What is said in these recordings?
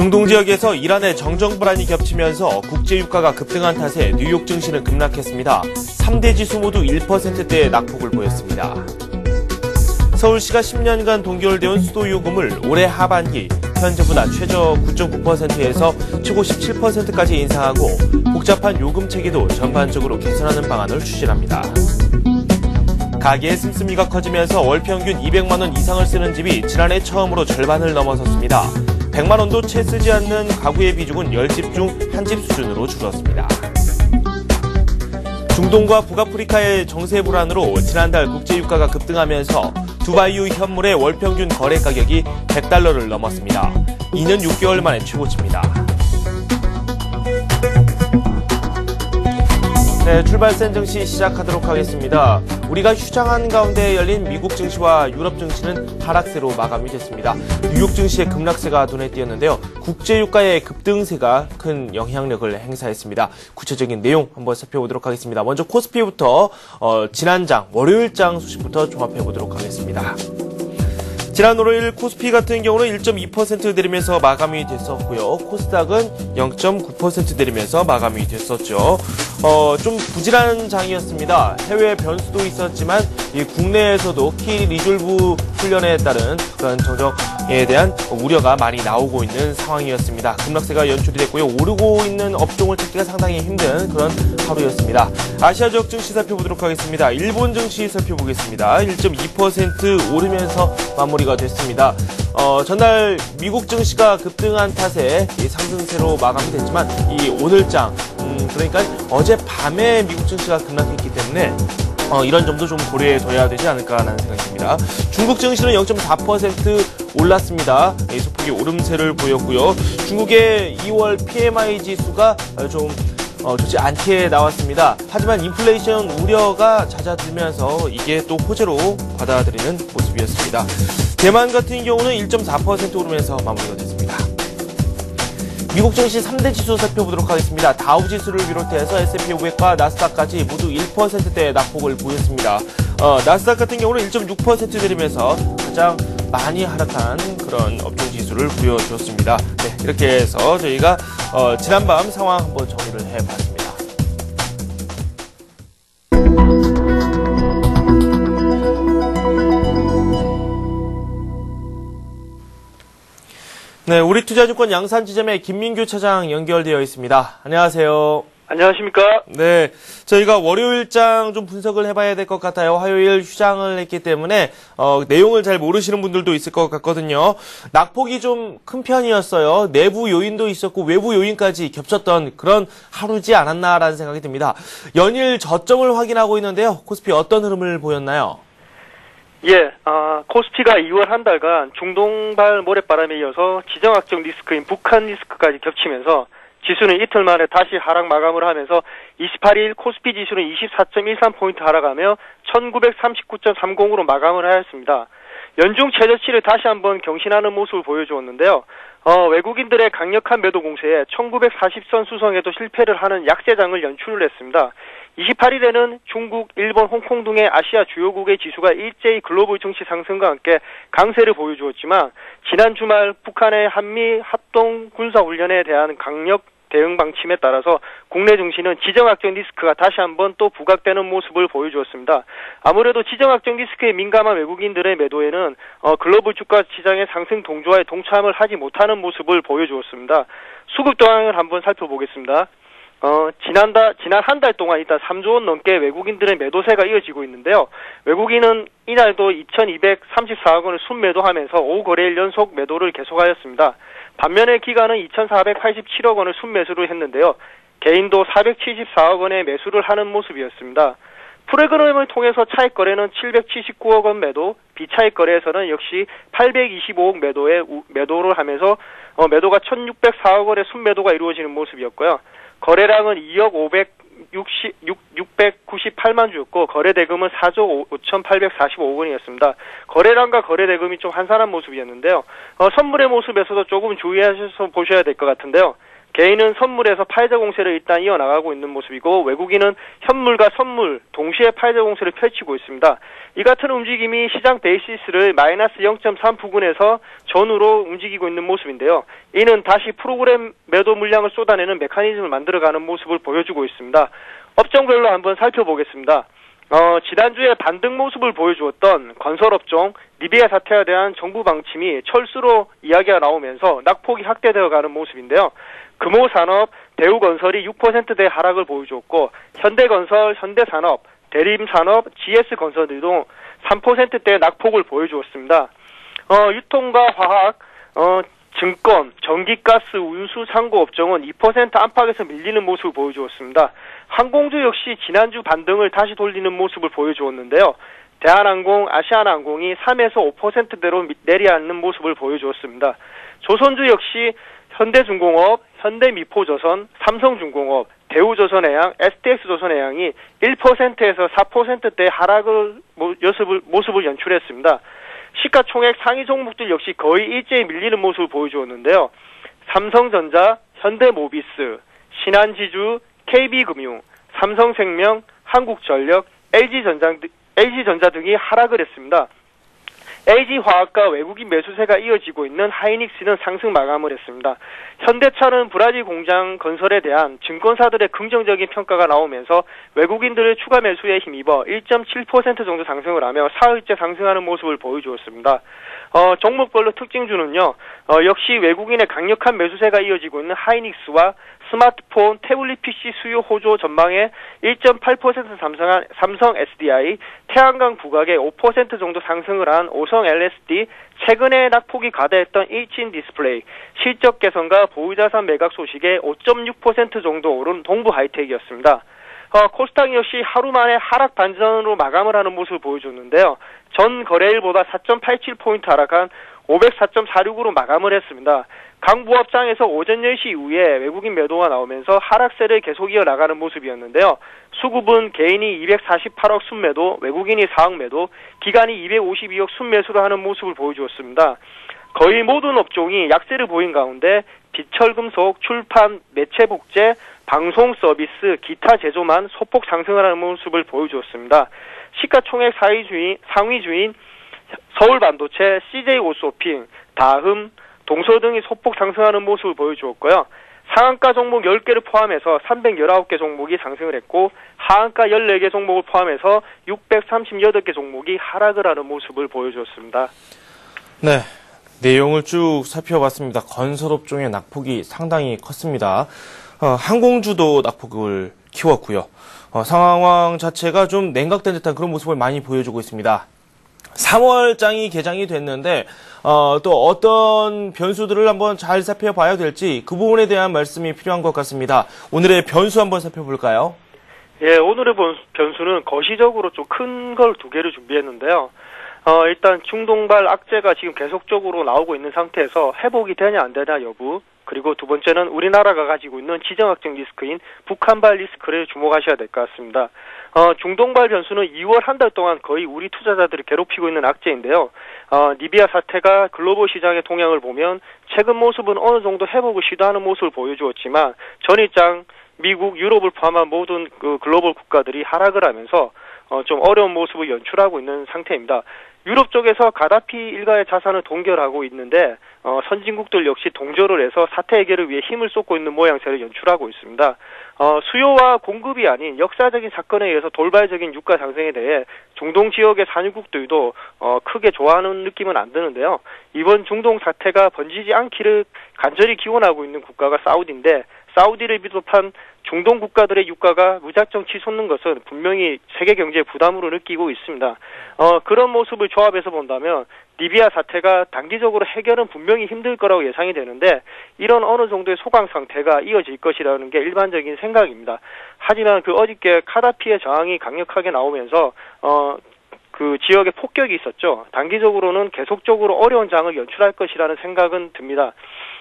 중동 지역에서 이란의 정정 불안이 겹치면서 국제 유가가 급등한 탓에 뉴욕 증시는 급락했습니다. 3대 지수 모두 1%대의 낙폭을 보였습니다. 서울시가 10년간 동결되온 수도 요금을 올해 하반기 현재보다 최저 9.9%에서 최고 17%까지 인상하고 복잡한 요금 체계도 전반적으로 개선하는 방안을 추진합니다. 가계의 씀씀이가 커지면서 월 평균 200만 원 이상을 쓰는 집이 지난해 처음으로 절반을 넘어섰습니다. 100만 원도 채 쓰지 않는 가구의 비중은 10집 중 한 집 수준으로 줄었습니다. 중동과 북아프리카의 정세 불안으로 지난달 국제 유가가 급등하면서 두바이유 현물의 월 평균 거래 가격이 100달러를 넘었습니다. 2년 6개월 만에 최고치입니다. 네, 출발 센 증시 시작하도록 하겠습니다. 우리가 휴장한 가운데 열린 미국 증시와 유럽 증시는 하락세로 마감이 됐습니다. 뉴욕 증시의 급락세가 눈에 띄었는데요. 국제 유가의 급등세가 큰 영향력을 행사했습니다. 구체적인 내용 한번 살펴보도록 하겠습니다. 먼저 코스피부터 어, 지난장 월요일장 소식부터 종합해 보도록 하겠습니다. 지난 월요일 코스피 같은 경우는 1.2% 내리면서 마감이 됐었고요. 코스닥은 0.9% 내리면서 마감이 됐었죠. 어, 좀 부진한 장이었습니다. 해외 변수도 있었지만 이 국내에서도 키 리졸브 훈련에 따른 그런 정적에 대한 우려가 많이 나오고 있는 상황이었습니다. 급락세가 연출이 됐고요. 오르고 있는 업종을 찾기가 상당히 힘든 그런 하루였습니다. 아시아 지역 증시 살펴보도록 하겠습니다. 일본 증시 살펴보겠습니다. 1.2% 오르면서 마무리가 됐습니다. 어, 전날 미국 증시가 급등한 탓에 상승세로 마감이 됐지만 이 오늘장 음, 그러니까 어제 밤에 미국 증시가 급락했기 때문에 어, 이런 점도 좀 고려해둬야 되지 않을까라는 생각이 듭니다. 중국 증시는 0.4% 올랐습니다. 소폭의 오름세를 보였고요. 중국의 2월 PMI 지수가 좀 어, 좋지 않게 나왔습니다. 하지만 인플레이션 우려가 잦아들면서 이게 또 호재로 받아들이는 모습이었습니다. 대만 같은 경우는 1.4% 오르면서 마무리가 됐습니다. 미국 증시 3대 지수 살펴보도록 하겠습니다. 다우 지수를 비롯해서 S&P 500과 나스닥까지 모두 1%대 낙폭을 보였습니다. 어, 나스닥 같은 경우는 1.6% 내리면서 가장 많이 하락한 그런 업종 지수를 보여주었습니다. 네, 이렇게 해서 저희가 어, 지난밤 상황 한번 정리를 해봤습니다. 네, 우리 투자증권 양산지점의 김민규 차장 연결되어 있습니다. 안녕하세요. 안녕하십니까? 네, 저희가 월요일장 좀 분석을 해봐야 될 것 같아요. 화요일 휴장을 했기 때문에 어, 내용을 잘 모르시는 분들도 있을 것 같거든요. 낙폭이 좀 큰 편이었어요. 내부 요인도 있었고 외부 요인까지 겹쳤던 그런 하루지 않았나라는 생각이 듭니다. 연일 저점을 확인하고 있는데요. 코스피 어떤 흐름을 보였나요? 예, 아, 코스피가 2월 한 달간 중동발 모래바람에 이어서 지정학적 리스크인 북한 리스크까지 겹치면서 지수는 이틀 만에 다시 하락 마감을 하면서 28일 코스피 지수는 24.13포인트 하락하며 1939.30으로 마감을 하였습니다. 연중 최저치를 다시 한번 경신하는 모습을 보여주었는데요. 어, 외국인들의 강력한 매도 공세에 1940선 수성에도 실패를 하는 약세장을 연출을 했습니다. 28일에는 중국, 일본, 홍콩 등의 아시아 주요국의 지수가 일제히 글로벌 증시 상승과 함께 강세를 보여주었지만 지난 주말 북한의 한미 합동 군사훈련에 대한 강력 대응 방침에 따라서 국내 증시는 지정학적 리스크가 다시 한번 또 부각되는 모습을 보여주었습니다. 아무래도 지정학적 리스크에 민감한 외국인들의 매도에는 어, 글로벌 주가 시장의 상승 동조에 동참을 하지 못하는 모습을 보여주었습니다. 수급 동향을 한번 살펴보겠습니다. 어, 지난달, 지난 한 달 동안 일단 3조 원 넘게 외국인들의 매도세가 이어지고 있는데요. 외국인은 이날도 2234억 원을 순매도하면서 5거래일 연속 매도를 계속하였습니다. 반면에 기관은 2487억 원을 순매수를 했는데요. 개인도 474억 원의 매수를 하는 모습이었습니다. 프로그램을 통해서 차익 거래는 779억 원 매도, 비차익 거래에서는 역시 825억 매도에 매도를 하면서 어, 매도가 1,604억 원의 순매도가 이루어지는 모습이었고요. 거래량은 2억 560, 698만 주였고 거래 대금은 4조 5,845억 원이었습니다. 거래량과 거래 대금이 좀 한산한 모습이었는데요. 어, 선물의 모습에서도 조금 주의하셔서 보셔야 될 것 같은데요. 개인은 선물에서 파이자 공세를 일단 이어나가고 있는 모습이고 외국인은 현물과 선물 동시에 파이자 공세를 펼치고 있습니다. 이 같은 움직임이 시장 베이시스를 마이너스 0.3 부근에서 전후로 움직이고 있는 모습인데요. 이는 다시 프로그램 매도 물량을 쏟아내는 메커니즘을 만들어가는 모습을 보여주고 있습니다. 업종별로 한번 살펴보겠습니다. 어, 지난주에 반등 모습을 보여주었던 건설업종, 리비아 사태에 대한 정부 방침이 철수로 이야기가 나오면서 낙폭이 확대되어 가는 모습인데요. 금호산업, 대우건설이 6%대 하락을 보여주었고, 현대건설, 현대산업, 대림산업, GS건설 등도 3%대 낙폭을 보여주었습니다. 어, 유통과 화학, 어, 증권, 전기가스, 운수, 창고 업종은 2% 안팎에서 밀리는 모습을 보여주었습니다. 항공주 역시 지난주 반등을 다시 돌리는 모습을 보여주었는데요. 대한항공, 아시아나항공이 3에서 5%대로 내려앉는 모습을 보여주었습니다. 조선주 역시 현대중공업, 현대미포조선, 삼성중공업, 대우조선해양, STX조선해양이 1%에서 4%대 하락을 모습을, 모습을 연출했습니다. 시가총액 상위 종목들 역시 거의 일제히 밀리는 모습을 보여주었는데요. 삼성전자, 현대모비스, 신한지주, KB금융, 삼성생명, 한국전력, LG전자, LG전자 등이 하락을 했습니다. LG화학과 외국인 매수세가 이어지고 있는 하이닉스는 상승 마감을 했습니다. 현대차는 브라질 공장 건설에 대한 증권사들의 긍정적인 평가가 나오면서 외국인들의 추가 매수에 힘입어 1.7% 정도 상승을 하며 사흘째 상승하는 모습을 보여주었습니다. 어, 종목별로 특징주는요, 어, 역시 외국인의 강력한 매수세가 이어지고 있는 하이닉스와 스마트폰, 태블릿 PC 수요 호조 전망에 1.8% 상승한 삼성 SDI, 태양광 부각에 5% 정도 상승을 한 오성 LST, 최근에 낙폭이 과다했던 일진 디스플레이, 실적 개선과 보유자산 매각 소식에 5.6% 정도 오른 동부 하이텍이었습니다. 어, 코스닥 역시 하루 만에 하락 반전으로 마감을 하는 모습을 보여줬는데요. 전 거래일보다 4.87포인트 하락한 504.46으로 마감을 했습니다. 강보합장에서 오전 10시 이후에 외국인 매도가 나오면서 하락세를 계속 이어나가는 모습이었는데요. 수급은 개인이 248억 순매도, 외국인이 4억 매도, 기관이 252억 순매수를 하는 모습을 보여주었습니다. 거의 모든 업종이 약세를 보인 가운데 비철금속, 출판, 매체복제, 방송 서비스, 기타 제조만 소폭 상승을 하는 모습을 보여주었습니다. 시가총액 상위 주인, 상위 주인 서울 반도체, CJ오소핑, 다흠, 동서 등이 소폭 상승하는 모습을 보여주었고요. 상한가 종목 10개를 포함해서 319개 종목이 상승을 했고 하한가 14개 종목을 포함해서 638개 종목이 하락을 하는 모습을 보여주었습니다. 네. 내용을 쭉 살펴봤습니다. 건설업종의 낙폭이 상당히 컸습니다. 어, 항공주도 낙폭을 키웠고요. 어, 상황 자체가 좀 냉각된 듯한 그런 모습을 많이 보여주고 있습니다. 3월장이 개장이 됐는데 어, 또 어떤 변수들을 한번 잘 살펴봐야 될지 그 부분에 대한 말씀이 필요한 것 같습니다. 오늘의 변수 한번 살펴볼까요? 예, 오늘의 변수는 거시적으로 좀 큰 걸 두 개를 준비했는데요. 어, 일단 중동발 악재가 지금 계속적으로 나오고 있는 상태에서 회복이 되냐 안 되냐 여부 그리고 두 번째는 우리나라가 가지고 있는 지정학적 리스크인 북한발 리스크를 주목하셔야 될 것 같습니다. 어, 중동발 변수는 2월 한 달 동안 거의 우리 투자자들을 괴롭히고 있는 악재인데요. 어, 리비아 사태가 글로벌 시장의 동향을 보면 최근 모습은 어느 정도 회복을 시도하는 모습을 보여주었지만 전일장 미국, 유럽을 포함한 모든 그 글로벌 국가들이 하락을 하면서 어, 좀 어려운 모습을 연출하고 있는 상태입니다. 유럽 쪽에서 가다피 일가의 자산을 동결하고 있는데 어, 선진국들 역시 동조를 해서 사태 해결을 위해 힘을 쏟고 있는 모양새를 연출하고 있습니다. 어, 수요와 공급이 아닌 역사적인 사건에 의해서 돌발적인 유가 상승에 대해 중동 지역의 산유국들도 어, 크게 좋아하는 느낌은 안 드는데요. 이번 중동 사태가 번지지 않기를 간절히 기원하고 있는 국가가 사우디인데 사우디를 비롯한 중동 국가들의 유가가 무작정 치솟는 것은 분명히 세계 경제 부담으로 느끼고 있습니다. 어, 그런 모습을 조합해서 본다면 리비아 사태가 단기적으로 해결은 분명히 힘들 거라고 예상이 되는데 이런 어느 정도의 소강 상태가 이어질 것이라는 게 일반적인 생각입니다. 하지만 그 어저께 카다피의 저항이 강력하게 나오면서 어, 그 지역에 폭격이 있었죠. 단기적으로는 계속적으로 어려운 장을 연출할 것이라는 생각은 듭니다.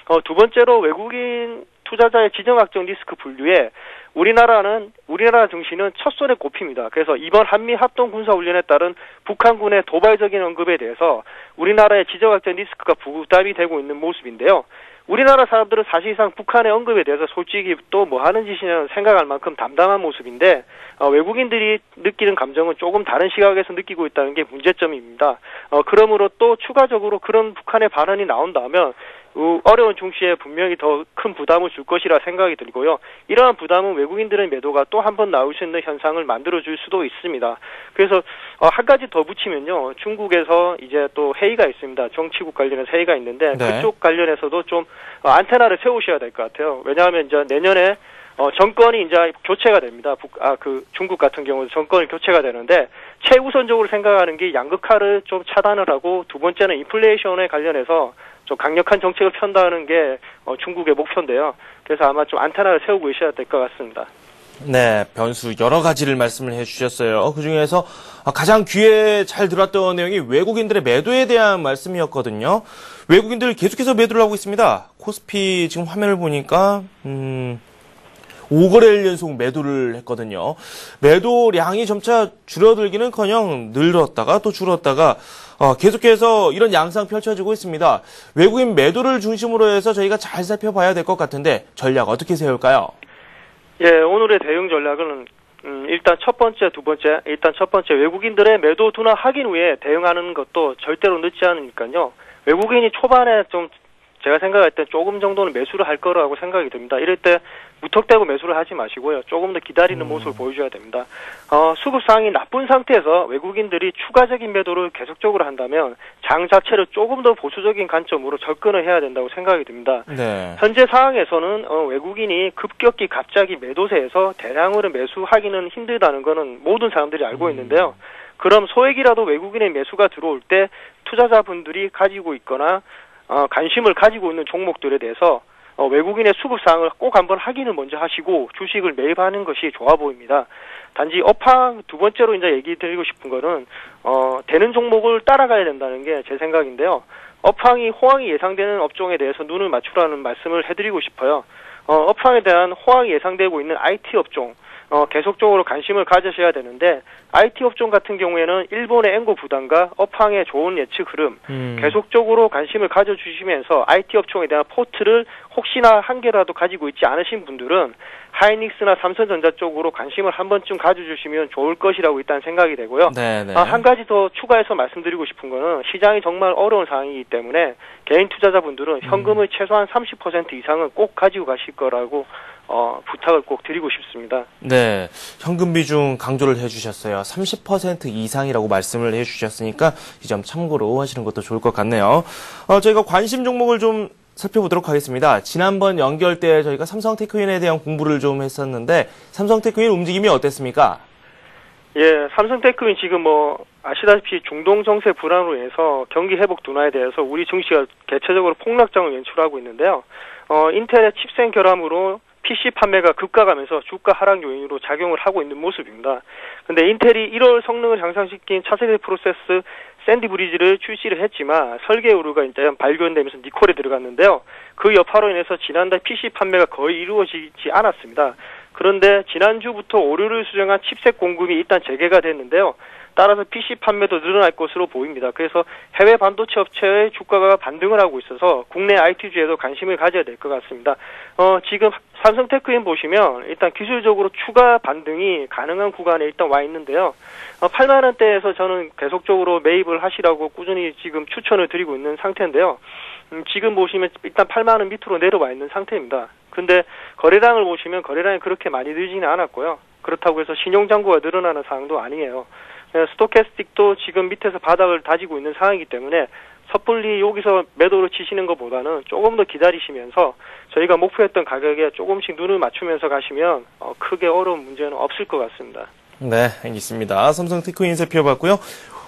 어, 두 번째로 외국인 투자자의 지정학적 리스크 분류에 우리나라는 우리나라 증시는 첫 손에 꼽힙니다. 그래서 이번 한미 합동 군사 훈련에 따른 북한군의 도발적인 언급에 대해서 우리나라의 지정학적 리스크가 부담이 되고 있는 모습인데요. 우리나라 사람들은 사실상 북한의 언급에 대해서 솔직히 또 뭐 하는 짓이냐 생각할 만큼 담담한 모습인데 어, 외국인들이 느끼는 감정은 조금 다른 시각에서 느끼고 있다는 게 문제점입니다. 어, 그러므로 또 추가적으로 그런 북한의 발언이 나온다면 어, 어려운 중시에 분명히 더 큰 부담을 줄 것이라 생각이 들고요. 이러한 부담은 외국인들의 매도가 또 한 번 나올 수 있는 현상을 만들어줄 수도 있습니다. 그래서 어, 한 가지 더 붙이면요. 중국에서 이제 또 회의가 있습니다. 정치국 관련해서 회의가 있는데 네. 그쪽 관련해서도 좀 어, 안테나를 세우셔야 될 것 같아요. 왜냐하면 이제 내년에 어, 정권이 이제 교체가 됩니다. 북, 아, 그, 중국 같은 경우도 정권이 교체가 되는데, 최우선적으로 생각하는 게 양극화를 좀 차단을 하고, 두 번째는 인플레이션에 관련해서 좀 강력한 정책을 편다는 게, 어, 중국의 목표인데요. 그래서 아마 좀 안테나를 세우고 있어야 될 것 같습니다. 네, 변수 여러 가지를 말씀을 해주셨어요. 그 중에서 가장 귀에 잘 들었던 내용이 외국인들의 매도에 대한 말씀이었거든요. 외국인들 계속해서 매도를 하고 있습니다. 코스피 지금 화면을 보니까 음, 5거래일 연속 매도를 했거든요. 매도량이 점차 줄어들기는커녕 늘었다가 또 줄었다가 어, 계속해서 이런 양상 펼쳐지고 있습니다. 외국인 매도를 중심으로 해서 저희가 잘 살펴봐야 될 것 같은데 전략 어떻게 세울까요? 예, 오늘의 대응 전략은 음, 일단 첫 번째, 두 번째, 일단 첫 번째 외국인들의 매도 둔화 확인 후에 대응하는 것도 절대로 늦지 않으니까요. 외국인이 초반에 좀 제가 생각할 때 조금 정도는 매수를 할 거라고 생각이 듭니다. 이럴 때 무턱대고 매수를 하지 마시고요. 조금 더 기다리는 모습을 보여줘야 됩니다. 어, 수급 상황이 나쁜 상태에서 외국인들이 추가적인 매도를 계속적으로 한다면 장 자체를 조금 더 보수적인 관점으로 접근을 해야 된다고 생각이 듭니다. 네. 현재 상황에서는 어, 외국인이 급격히 갑자기 매도세에서 대량으로 매수하기는 힘들다는 것은 모든 사람들이 알고 있는데요. 그럼 소액이라도 외국인의 매수가 들어올 때 투자자분들이 가지고 있거나 어, 관심을 가지고 있는 종목들에 대해서 어, 외국인의 수급 사항을 꼭 한번 확인을 먼저 하시고 주식을 매입하는 것이 좋아 보입니다. 단지 업황 두 번째로 이제 얘기 드리고 싶은 거는 어, 되는 종목을 따라가야 된다는 게 제 생각인데요. 업황이 호황이 예상되는 업종에 대해서 눈을 맞추라는 말씀을 해드리고 싶어요. 어, 업황에 대한 호황이 예상되고 있는 IT 업종 어, 계속적으로 관심을 가지셔야 되는데 IT 업종 같은 경우에는 일본의 엔고 부담과 업황의 좋은 예측 흐름 음. 계속적으로 관심을 가져주시면서 IT 업종에 대한 포트를 혹시나 한 개라도 가지고 있지 않으신 분들은 하이닉스나 삼성전자 쪽으로 관심을 한 번쯤 가져주시면 좋을 것이라고 일단 생각이 되고요. 네, 네. 아, 한 가지 더 추가해서 말씀드리고 싶은 거는 시장이 정말 어려운 상황이기 때문에 개인 투자자분들은 현금을 최소한 30% 이상은 꼭 가지고 가실 거라고 어, 부탁을 꼭 드리고 싶습니다. 네, 현금 비중 강조를 해주셨어요. 30% 이상이라고 말씀을 해주셨으니까 이 점 참고로 하시는 것도 좋을 것 같네요. 어, 저희가 관심 종목을 좀 살펴보도록 하겠습니다. 지난번 연결 때 저희가 삼성 테크윈에 대한 공부를 좀 했었는데 삼성 테크윈 움직임이 어땠습니까? 예, 삼성 테크는 지금 뭐 아시다시피 중동 정세 불안으로 인해서 경기 회복 둔화에 대해서 우리 증시가 개체적으로 폭락장을 연출하고 있는데요. 어, 인텔의 칩센 결함으로 PC 판매가 급가가면서 주가 하락 요인으로 작용을 하고 있는 모습입니다. 근데 인텔이 1월 성능을 향상시킨 차세대 프로세스 샌디 브리지를 출시를 했지만 설계 오류가 이제 발견되면서 니콜에 들어갔는데요. 그 여파로 인해서 지난달 PC 판매가 거의 이루어지지 않았습니다. 그런데 지난주부터 오류를 수정한 칩셋 공급이 일단 재개가 됐는데요. 따라서 PC 판매도 늘어날 것으로 보입니다. 그래서 해외 반도체 업체의 주가가 반등을 하고 있어서 국내 IT주에도 관심을 가져야 될 것 같습니다. 어, 지금 삼성테크인 보시면 일단 기술적으로 추가 반등이 가능한 구간에 일단 와 있는데요. 어, 8만 원대에서 저는 계속적으로 매입을 하시라고 꾸준히 지금 추천을 드리고 있는 상태인데요. 음, 지금 보시면 일단 8만 원 밑으로 내려와 있는 상태입니다. 근데 거래량을 보시면 거래량이 그렇게 많이 늘지는 않았고요. 그렇다고 해서 신용장구가 늘어나는 상황도 아니에요. 예, 스토캐스틱도 지금 밑에서 바닥을 다지고 있는 상황이기 때문에 섣불리 여기서 매도를 치시는 것보다는 조금 더 기다리시면서 저희가 목표했던 가격에 조금씩 눈을 맞추면서 가시면 어, 크게 어려운 문제는 없을 것 같습니다. 네, 알겠습니다. 삼성 테크윈 살펴봤고요.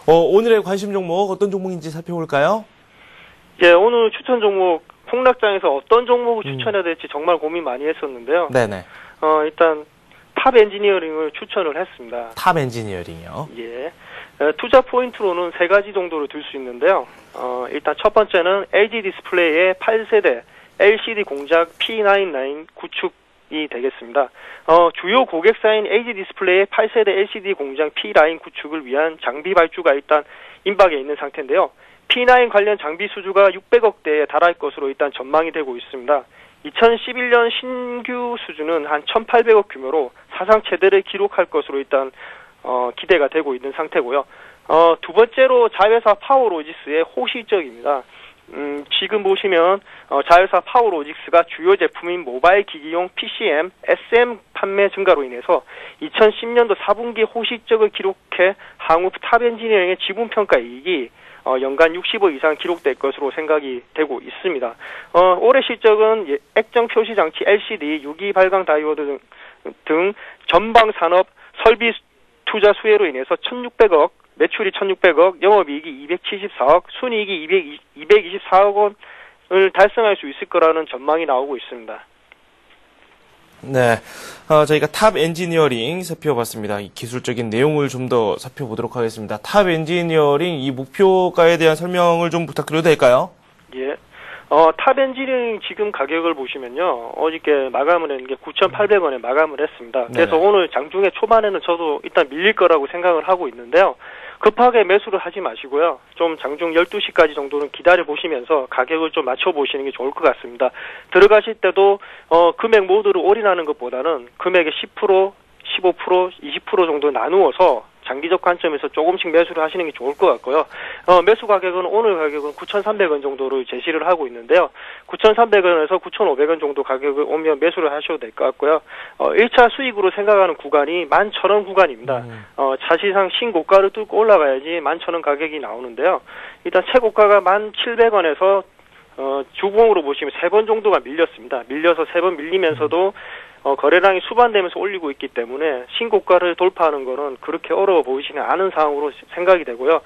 어, 오늘의 관심 종목 어떤 종목인지 살펴볼까요? 예, 오늘 추천 종목 폭락장에서 어떤 종목을 추천해야 될지 정말 고민 많이 했었는데요. 네네. 어, 일단 탑 엔지니어링을 추천을 했습니다. 탑 엔지니어링이요. 예. 어, 투자 포인트로는 세 가지 정도로 들 수 있는데요. 어, 일단 첫 번째는 LG 디스플레이의 8세대 LCD 공장 P9 구축이 되겠습니다. 어, 주요 고객사인 LG 디스플레이의 8세대 LCD 공장 P9 구축을 위한 장비 발주가 일단 임박에 있는 상태인데요. P9 관련 장비 수주가 600억대에 달할 것으로 일단 전망이 되고 있습니다. 2011년 신규 수주는 한 1,800억 규모로 사상 최대를 기록할 것으로 일단 어, 기대가 되고 있는 상태고요. 어, 두 번째로 자회사 파워로직스의 호실적입니다. 음, 지금 보시면 어, 자회사 파워로직스가 주요 제품인 모바일 기기용 PCM, SM 판매 증가로 인해서 2010년도 4분기 호실적을 기록해 향후 탑 엔지니어링의 지분 평가 이익이 어, 연간 60억 이상 기록될 것으로 생각이 되고 있습니다. 어, 올해 실적은 예, 액정 표시 장치 LCD, 유기 발광 다이오드 등, 등 전방 산업 설비 투자 수혜로 인해서 1,600억, 매출이 1,600억, 영업이익이 274억, 순이익이 220, 224억 원을 달성할 수 있을 거라는 전망이 나오고 있습니다. 네, 어, 저희가 탑 엔지니어링 살펴봤습니다. 이 기술적인 내용을 좀 더 살펴보도록 하겠습니다. 탑 엔지니어링 이 목표가에 대한 설명을 좀 부탁드려도 될까요? 예. 어, 탑 엔지니어링 지금 가격을 보시면요. 어저께 마감을 했는 게 9,800원에 마감을 했습니다. 그래서 네네. 오늘 장중에 초반에는 저도 일단 밀릴 거라고 생각을 하고 있는데요. 급하게 매수를 하지 마시고요. 좀 장중 12시까지 정도는 기다려 보시면서 가격을 좀 맞춰 보시는 게 좋을 것 같습니다. 들어가실 때도 어, 금액 모두를 올인하는 것보다는 금액의 10%, 15%, 20% 정도 나누어서 장기적 관점에서 조금씩 매수를 하시는 게 좋을 것 같고요. 어, 매수 가격은 오늘 가격은 9,300원 정도를 제시를 하고 있는데요. 9,300원에서 9,500원 정도 가격을 오면 매수를 하셔도 될 것 같고요. 어, 1차 수익으로 생각하는 구간이 11,000원 구간입니다. 음. 어, 사실상 신고가를 뚫고 올라가야지 11,000원 가격이 나오는데요. 일단 최고가가 1,700원에서 어, 주봉으로 보시면 세 번 정도가 밀렸습니다. 밀려서 세 번 밀리면서도 어, 거래량이 수반되면서 올리고 있기 때문에 신고가를 돌파하는 거는 그렇게 어려워 보이지는 않은 상황으로 생각이 되고요.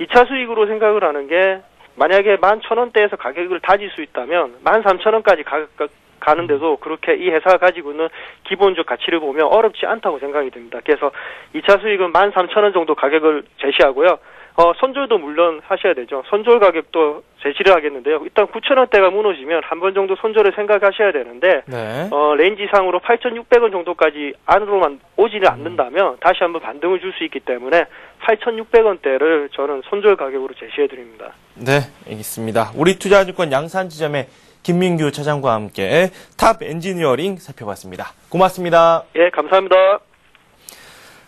2차 수익으로 생각을 하는 게 만약에 11,000원대에서 가격을 다질 수 있다면 13,000원까지 가, 가, 가는데도 그렇게 이 회사가 가지고 있는 기본적 가치를 보면 어렵지 않다고 생각이 듭니다. 그래서 2차 수익은 13,000원 정도 가격을 제시하고요. 어, 손절도 물론 하셔야 되죠. 손절 가격도 제시를 하겠는데요. 일단 9,000원대가 무너지면 한 번 정도 손절을 생각하셔야 되는데 네. 어, range상으로 8,600원 정도까지 안으로만 오지를 않는다면 다시 한번 반등을 줄 수 있기 때문에 8,600원대를 저는 손절 가격으로 제시해 드립니다. 네, 알겠습니다. 우리 투자증권 양산 지점의 김민규 차장과 함께 탑 엔지니어링 살펴봤습니다. 고맙습니다. 예, 감사합니다.